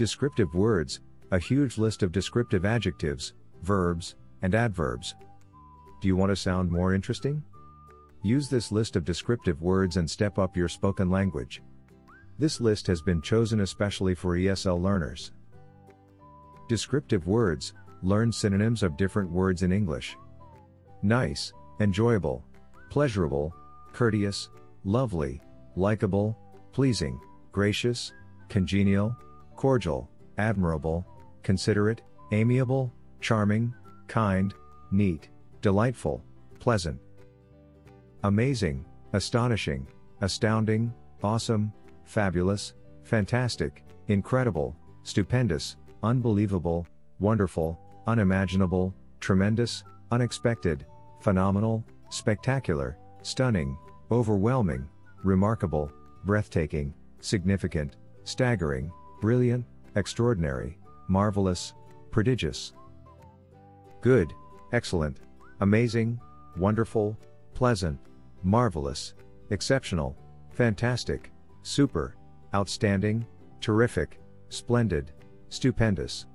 Descriptive words, a huge list of descriptive adjectives, verbs, and adverbs. Do you want to sound more interesting? Use this list of descriptive words and step up your spoken language. This list has been chosen especially for ESL learners. Descriptive words, learn synonyms of different words in English. Nice, enjoyable, pleasurable, courteous, lovely, likable, pleasing, gracious, congenial, cordial, admirable, considerate, amiable, charming, kind, neat, delightful, pleasant, amazing, astonishing, astounding, awesome, fabulous, fantastic, incredible, stupendous, unbelievable, wonderful, unimaginable, tremendous, unexpected, phenomenal, spectacular, stunning, overwhelming, remarkable, breathtaking, significant, staggering, brilliant, extraordinary, marvelous, prodigious, good, excellent, amazing, wonderful, pleasant, marvelous, exceptional, fantastic, super, outstanding, terrific, splendid, stupendous,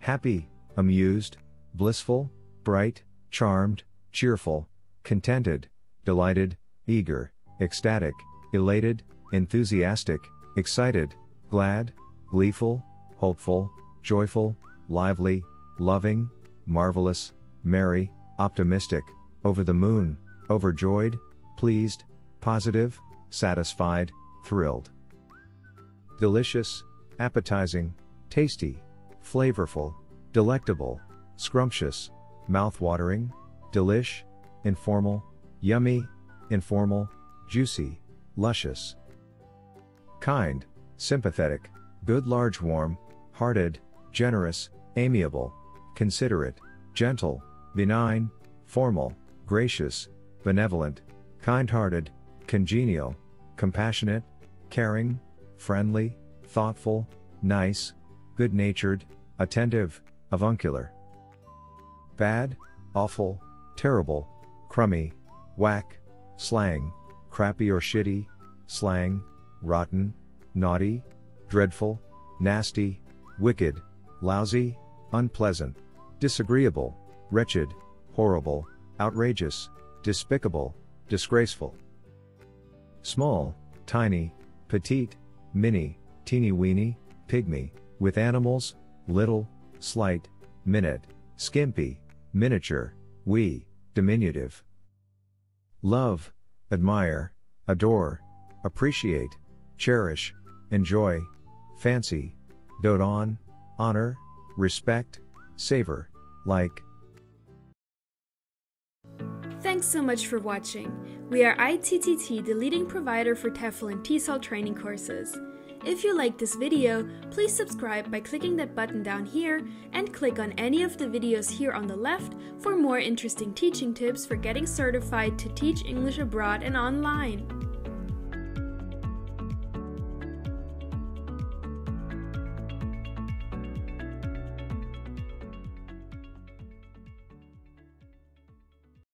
happy, amused, blissful, bright, charmed, cheerful, contented, delighted, eager, ecstatic, elated, enthusiastic, excited, glad, gleeful, hopeful, joyful, lively, loving, marvelous, merry, optimistic, over the moon, overjoyed, pleased, positive, satisfied, thrilled. Delicious, appetizing, tasty, flavorful, delectable, scrumptious, mouth-watering, delish, informal, yummy, informal, juicy, luscious. Kind, sympathetic, good large warm, hearted, generous, amiable, considerate, gentle, benign, formal, gracious, benevolent, kind-hearted, congenial, compassionate, caring, friendly, thoughtful, nice, good-natured, attentive, avuncular. Bad, awful, terrible, crummy, whack, slang, crappy or shitty, slang, rotten, naughty, dreadful, nasty, wicked, lousy, unpleasant, disagreeable, wretched, horrible, outrageous, despicable, disgraceful. Small, tiny, petite, mini, teeny weeny, pygmy, with animals, little, slight, minute, skimpy, miniature, wee, diminutive. Love, admire, adore, appreciate, cherish, enjoy, fancy, dote on, honor, respect, savor, like. Thanks so much for watching. We are ITTT, the leading provider for TEFL and TESOL training courses. If you liked this video, please subscribe by clicking that button down here and click on any of the videos here on the left for more interesting teaching tips for getting certified to teach English abroad and online.